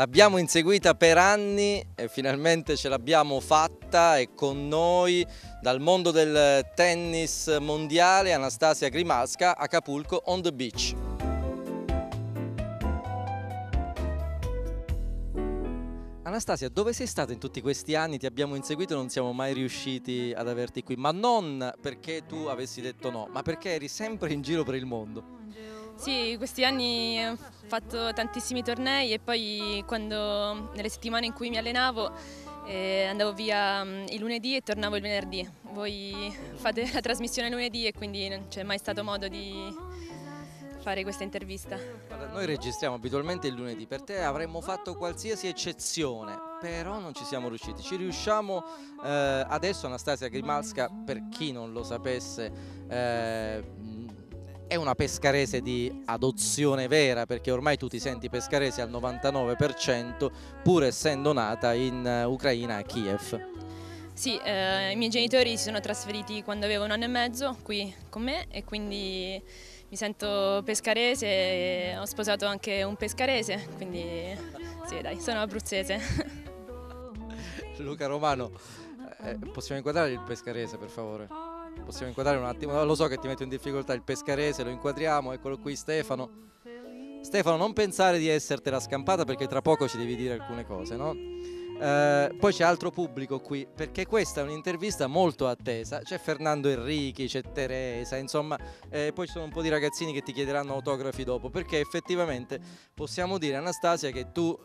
L'abbiamo inseguita per anni e finalmente ce l'abbiamo fatta e con noi dal mondo del tennis mondiale Anastasia Grimalska, Acapulco on the beach. Anastasia, dove sei stata in tutti questi anni? Ti abbiamo inseguito e non siamo mai riusciti ad averti qui, ma non perché tu avessi detto no, ma perché eri sempre in giro per il mondo. Sì, questi anni ho fatto tantissimi tornei e poi quando, nelle settimane in cui mi allenavo eh, andavo via mm, il lunedì e tornavo il venerdì. Voi fate la trasmissione lunedì e quindi non c'è mai stato modo di fare questa intervista. Noi registriamo abitualmente il lunedì, per te avremmo fatto qualsiasi eccezione, però non ci siamo riusciti. Ci riusciamo eh, adesso Anastasia Grimalska, per chi non lo sapesse, eh, è una pescarese di adozione vera perché ormai tu ti senti pescarese al 99% pur essendo nata in eh, Ucraina a Kiev. Sì, eh, i miei genitori si sono trasferiti quando avevo un anno e mezzo qui con me e quindi mi sento pescarese e ho sposato anche un pescarese, quindi sì dai, sono abruzzese. Luca Romano, eh, possiamo inquadrare il pescarese per favore? Possiamo inquadrare un attimo? Lo so che ti metto in difficoltà il pescarese, lo inquadriamo, eccolo qui Stefano. Stefano, non pensare di essertela scampata perché tra poco ci devi dire alcune cose, no? Eh, poi c'è altro pubblico qui perché questa è un'intervista molto attesa. C'è Fernando Enrichi, c'è Teresa, insomma, eh, poi ci sono un po' di ragazzini che ti chiederanno autografi dopo perché effettivamente possiamo dire, Anastasia, che tu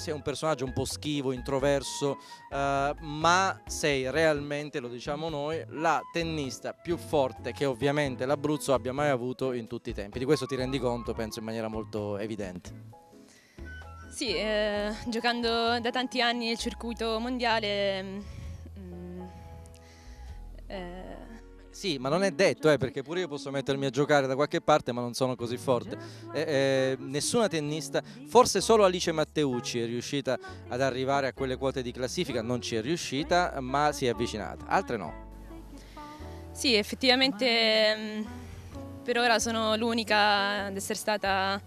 sei un personaggio un po' schivo, introverso, eh, ma sei realmente, lo diciamo noi, la tennista più forte che ovviamente l'Abruzzo abbia mai avuto in tutti i tempi. Di questo ti rendi conto, penso, in maniera molto evidente. Sì, eh, giocando da tanti anni nel circuito mondiale... sì, ma non è detto, eh, perché pure io posso mettermi a giocare da qualche parte, ma non sono così forte. Eh, eh, nessuna tennista, forse solo Alice Matteucci è riuscita ad arrivare a quelle quote di classifica, non ci è riuscita, ma si è avvicinata. Altre no. Sì, effettivamente mm, per ora sono l'unica ad essere stata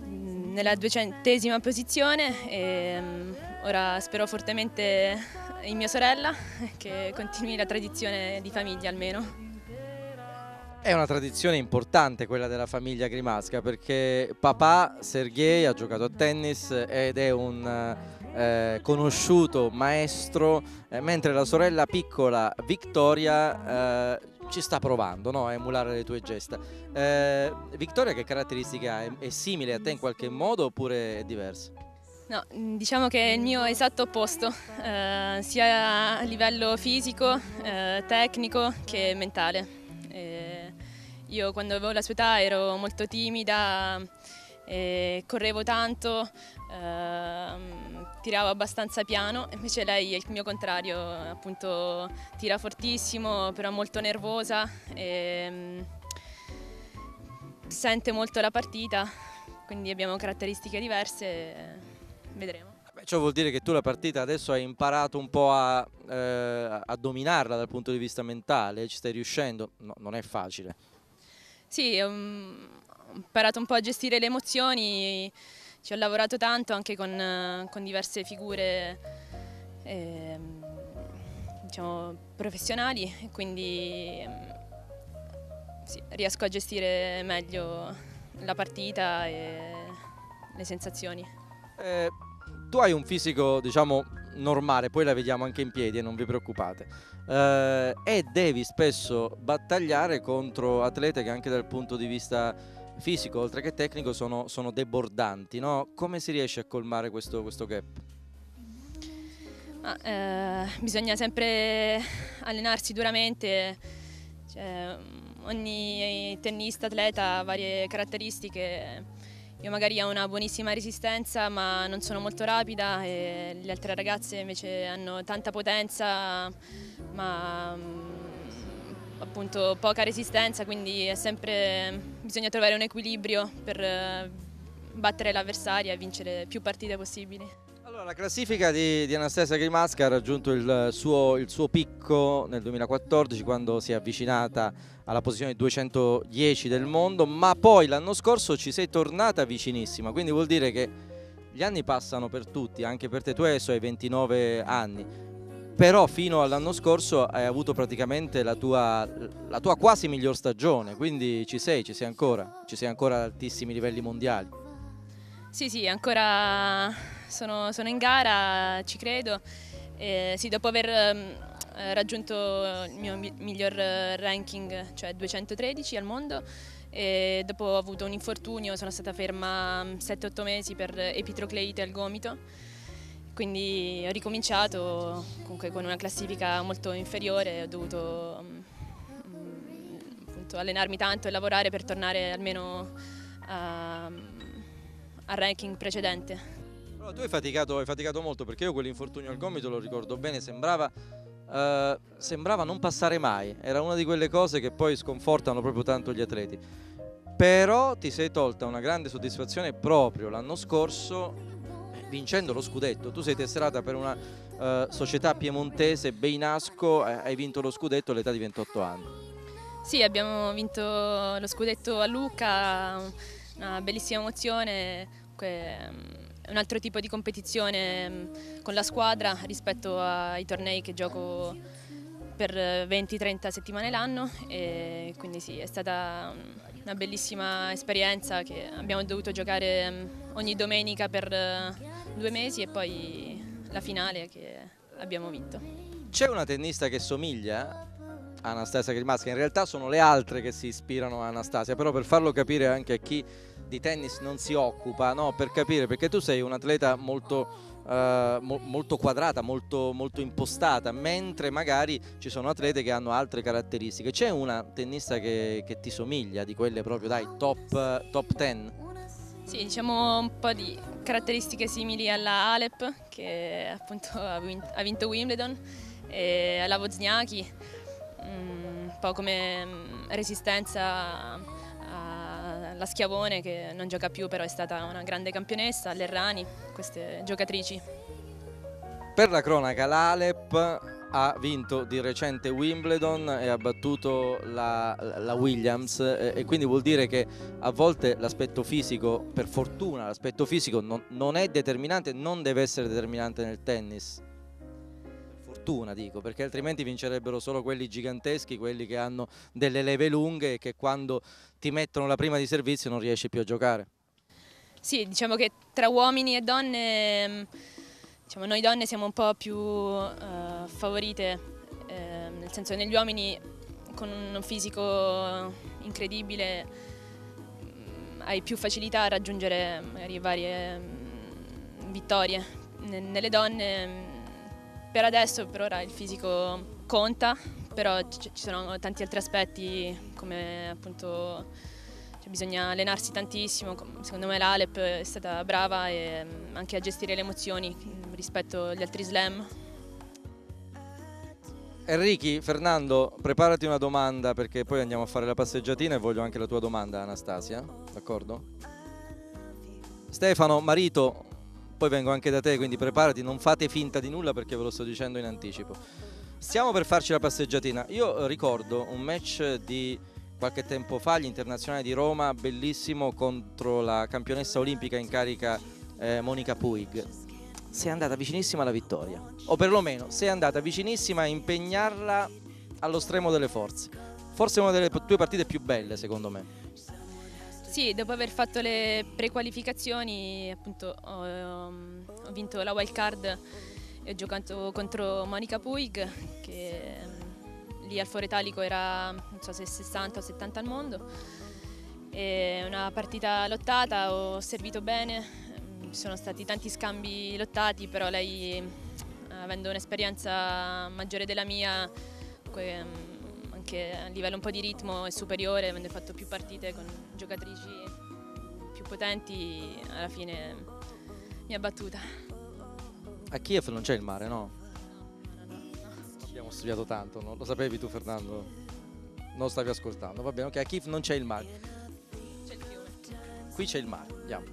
mm, nella duecentesima posizione e mm, ora spero fortemente in mia sorella che continui la tradizione di famiglia almeno. È una tradizione importante quella della famiglia Grimasca perché papà Sergei ha giocato a tennis ed è un eh, conosciuto maestro, eh, mentre la sorella piccola Victoria eh, ci sta provando no? a emulare le tue gesta. Eh, Victoria che caratteristiche ha? È simile a te in qualche modo oppure è diversa? No, mm, diciamo che è il mio esatto opposto, eh, sia a livello fisico, eh, tecnico che mentale. Eh, io quando avevo la sua età ero molto timida, correvo tanto, ehm, tiravo abbastanza piano, invece lei è il mio contrario, appunto tira fortissimo, però molto nervosa, e, sente molto la partita, quindi abbiamo caratteristiche diverse vedremo. ciò vuol dire che tu la partita adesso hai imparato un po' a, eh, a dominarla dal punto di vista mentale, ci stai riuscendo? No, non è facile. Sì, um, ho imparato un po' a gestire le emozioni, ci ho lavorato tanto anche con, con diverse figure eh, diciamo, professionali, quindi sì, riesco a gestire meglio la partita e le sensazioni. Eh, tu hai un fisico, diciamo, normale, poi la vediamo anche in piedi non vi preoccupate. Eh, e devi spesso battagliare contro atlete che anche dal punto di vista fisico, oltre che tecnico, sono, sono debordanti. No? Come si riesce a colmare questo, questo gap? Ah, eh, bisogna sempre allenarsi duramente. Cioè, ogni tennista, atleta ha varie caratteristiche io magari ho una buonissima resistenza ma non sono molto rapida e le altre ragazze invece hanno tanta potenza ma mm, appunto poca resistenza quindi sempre, bisogna trovare un equilibrio per eh, battere l'avversaria e vincere più partite possibili. La classifica di, di Anastasia Grimasca ha raggiunto il suo, il suo picco nel 2014 quando si è avvicinata alla posizione 210 del mondo, ma poi l'anno scorso ci sei tornata vicinissima, quindi vuol dire che gli anni passano per tutti, anche per te, tu adesso hai 29 anni, però fino all'anno scorso hai avuto praticamente la tua, la tua, quasi miglior stagione, quindi ci sei, ci sei ancora, ci sei ancora ad altissimi livelli mondiali. Sì, sì, ancora sono, sono in gara, ci credo. Eh, sì, dopo aver eh, raggiunto il mio miglior ranking, cioè 213 al mondo, e dopo ho avuto un infortunio, sono stata ferma 7-8 mm, mesi per epitrocleite al gomito, quindi ho ricominciato comunque con una classifica molto inferiore, ho dovuto um, appunto, allenarmi tanto e lavorare per tornare almeno al ranking precedente. Però tu hai faticato, hai faticato molto perché io quell'infortunio al gomito lo ricordo bene, sembrava Uh, sembrava non passare mai, era una di quelle cose che poi sconfortano proprio tanto gli atleti. Però ti sei tolta una grande soddisfazione proprio l'anno scorso eh, vincendo lo scudetto. Tu sei tesserata per una uh, società piemontese, Beinasco, eh, hai vinto lo scudetto all'età di 28 anni. Sì, abbiamo vinto lo scudetto a Lucca, una bellissima emozione. Que un altro tipo di competizione mm, con la squadra rispetto ai tornei che gioco per 20-30 settimane l'anno e quindi sì, è stata mm, una bellissima esperienza che abbiamo dovuto giocare mm, ogni domenica per eh, due mesi e poi la finale che abbiamo vinto. C'è una tennista che somiglia a Anastasia Grimasca, in realtà sono le altre che si ispirano a Anastasia, però per farlo capire anche a chi di tennis non si occupa, no? per capire, perché tu sei un atleta molto... Uh, mo molto quadrata, molto, molto, impostata, mentre magari ci sono atlete che hanno altre caratteristiche. C'è una tennista che, che, ti somiglia, di quelle proprio, dai, top, top 10? Sì, diciamo un po' di caratteristiche simili alla Alep, che appunto ha vinto, ha vinto Wimbledon, e alla Wozniacki, mm, un po' come mm, resistenza la Schiavone che non gioca più però è stata una grande campionessa, l'Errani, queste giocatrici. Per la cronaca l'Alep ha vinto di recente Wimbledon e ha battuto la, la Williams e, quindi vuol dire che a volte l'aspetto fisico, per fortuna l'aspetto fisico non, non è determinante, non deve essere determinante nel tennis fortuna dico, perché altrimenti vincerebbero solo quelli giganteschi, quelli che hanno delle leve lunghe e che quando ti mettono la prima di servizio non riesci più a giocare. Sì, diciamo che tra uomini e donne, mm, diciamo, noi donne siamo un po' più uh, favorite, eh, nel senso negli uomini con un fisico incredibile mm, hai più facilità a raggiungere magari varie mm, vittorie. Nelle donne per adesso, per ora il fisico conta, però ci sono tanti altri aspetti come appunto cioè bisogna allenarsi tantissimo, secondo me l'Alep è stata brava e mm, anche a gestire le emozioni rispetto agli altri slam. Enrichi, Fernando, preparati una domanda perché poi andiamo a fare la passeggiatina e voglio anche la tua domanda Anastasia, d'accordo? Stefano, marito, poi vengo anche da te, quindi preparati, non fate finta di nulla perché ve lo sto dicendo in anticipo. Stiamo per farci la passeggiatina. Io ricordo un match di qualche tempo fa, gli internazionali di Roma, bellissimo contro la campionessa olimpica in carica eh, Monica Puig. Sei andata vicinissima alla vittoria, o perlomeno sei andata vicinissima a impegnarla allo stremo delle forze. Forse una delle tue partite più belle, secondo me. Sì, dopo aver fatto le prequalificazioni appunto ho, ehm, ho vinto la wild card e ho giocato contro Monica Puig che ehm, lì al Foro Italico era non so se 60 o 70 al mondo. È una partita lottata, ho servito bene, ci sono stati tanti scambi lottati, però lei avendo un'esperienza maggiore della mia anche a livello un po' di ritmo è superiore, avendo fatto più partite con giocatrici più potenti, alla fine mi ha battuta. A Kiev non c'è il mare, no? Abbiamo studiato tanto, no? lo sapevi tu Fernando? Non stavi ascoltando, va bene, ok, a Kiev non c'è il mare. C'è il fiume. Qui c'è il mare, andiamo.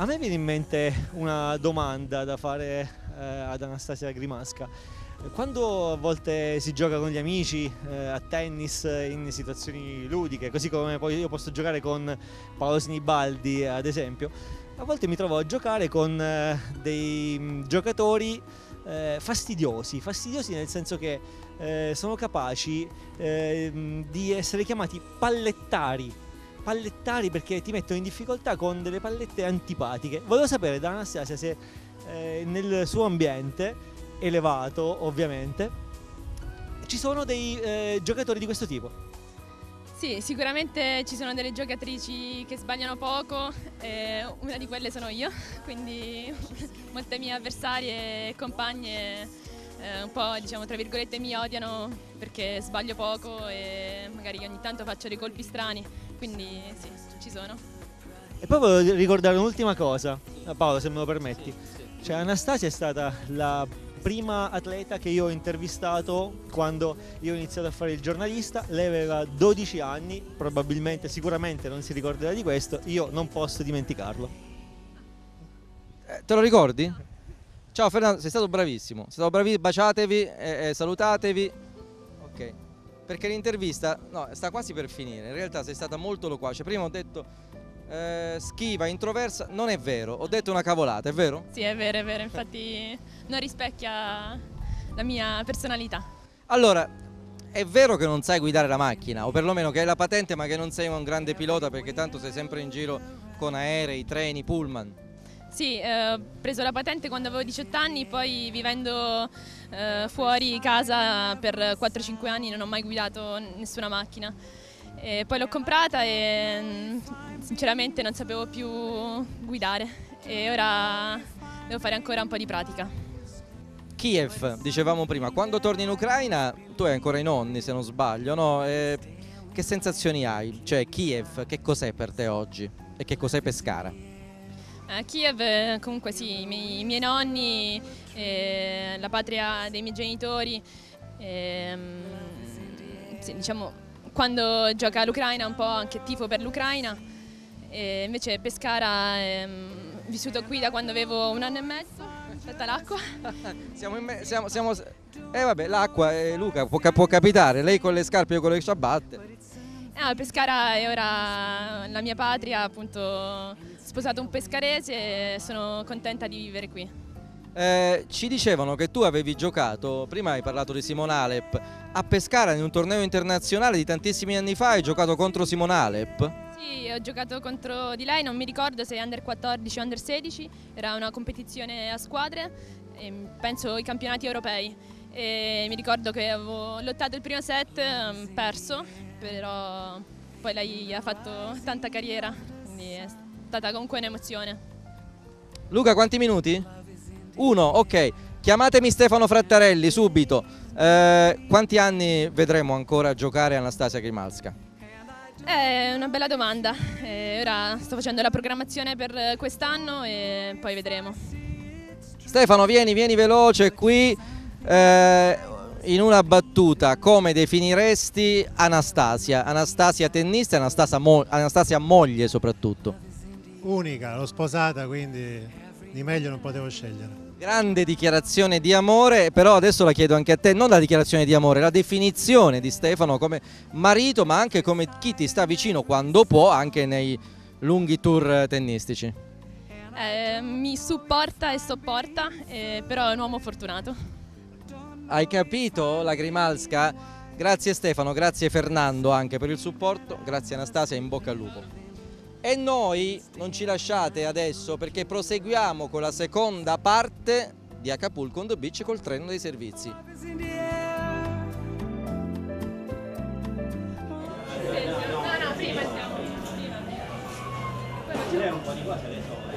A me viene in mente una domanda da fare eh, ad Anastasia Grimasca. Quando a volte si gioca con gli amici eh, a tennis in situazioni ludiche, così come poi io posso giocare con Paolo Sinibaldi ad esempio, a volte mi trovo a giocare con eh, dei mm, giocatori eh, fastidiosi, fastidiosi nel senso che eh, sono capaci eh, di essere chiamati pallettari. Pallettari perché ti mettono in difficoltà con delle pallette antipatiche. Volevo sapere da Anastasia se eh, nel suo ambiente, elevato ovviamente, ci sono dei eh, giocatori di questo tipo. Sì, sicuramente ci sono delle giocatrici che sbagliano poco, eh, una di quelle sono io, quindi molte mie avversarie e compagne eh, un po' diciamo tra virgolette mi odiano perché sbaglio poco e magari ogni tanto faccio dei colpi strani, quindi sì, ci sono. E poi volevo ricordare un'ultima cosa, Paolo se me lo permetti. Cioè Anastasia è stata la prima atleta che io ho intervistato quando io ho iniziato a fare il giornalista, lei aveva 12 anni, probabilmente, sicuramente non si ricorderà di questo, io non posso dimenticarlo. Eh, te lo ricordi? Ciao Fernando, sei stato bravissimo, sei stato bravissimo, baciatevi e, e salutatevi. Ok, perché l'intervista no, sta quasi per finire, in realtà sei stata molto loquace, prima ho detto eh, schiva, introversa, non è vero, ho detto una cavolata, è vero? Sì, è vero, è vero, infatti non rispecchia la mia personalità. Allora, è vero che non sai guidare la macchina, o perlomeno che hai la patente ma che non sei un grande pilota perché tanto sei sempre in giro con aerei, treni, pullman. Sì, eh, ho preso la patente quando avevo 18 anni, poi vivendo eh, fuori casa per 4-5 anni non ho mai guidato nessuna macchina. E poi l'ho comprata e mm, sinceramente non sapevo più guidare e ora devo fare ancora un po' di pratica. Kiev, dicevamo prima, quando torni in Ucraina tu hai ancora i nonni se non sbaglio, no? E che sensazioni hai? Cioè Kiev, che cos'è per te oggi e che cos'è Pescara? A Kiev comunque sì, i miei, i miei nonni, eh, la patria dei miei genitori, eh, sì, diciamo quando gioca l'Ucraina un po' anche tifo per l'Ucraina e invece Pescara è mm, vissuto qui da quando avevo un anno e mezzo. Aspetta l'acqua. Siamo, in me, siamo, siamo eh vabbè l'acqua eh, Luca può, può, capitare lei con le scarpe io con le ciabatte. Eh, Pescara è ora la mia patria appunto sposato un pescarese e sono contenta di vivere qui eh, ci dicevano che tu avevi giocato, prima hai parlato di Simon Alep, a Pescara in un torneo internazionale di tantissimi anni fa, hai giocato contro Simon Alep? Sì, ho giocato contro di lei, non mi ricordo se under 14 o under 16, era una competizione a squadre, penso i campionati europei. E mi ricordo che avevo lottato il primo set, ehm, perso, però poi lei ha fatto tanta carriera, quindi è stata comunque un'emozione. Luca, quanti minuti? Uno, ok. Chiamatemi Stefano Frattarelli subito. Eh, quanti anni vedremo ancora giocare Anastasia Grimalska? È una bella domanda. Eh, ora sto facendo la programmazione per quest'anno e poi vedremo. Stefano, vieni, vieni veloce qui. Eh, in una battuta, come definiresti Anastasia? Anastasia tennista e Anastasia, mo Anastasia moglie soprattutto. Unica, l'ho sposata, quindi di meglio non potevo scegliere. Grande dichiarazione di amore, però adesso la chiedo anche a te, non la dichiarazione di amore, la definizione di Stefano come marito, ma anche come chi ti sta vicino quando può, anche nei lunghi tour tennistici. Eh, mi supporta e sopporta, eh, però è un uomo fortunato. Hai capito la Grimalska? Grazie Stefano, grazie Fernando anche per il supporto, grazie Anastasia, in bocca al lupo. E noi non ci lasciate adesso perché proseguiamo con la seconda parte di Acapulco on the Beach col treno dei servizi. No, no, prima siamo. Prima.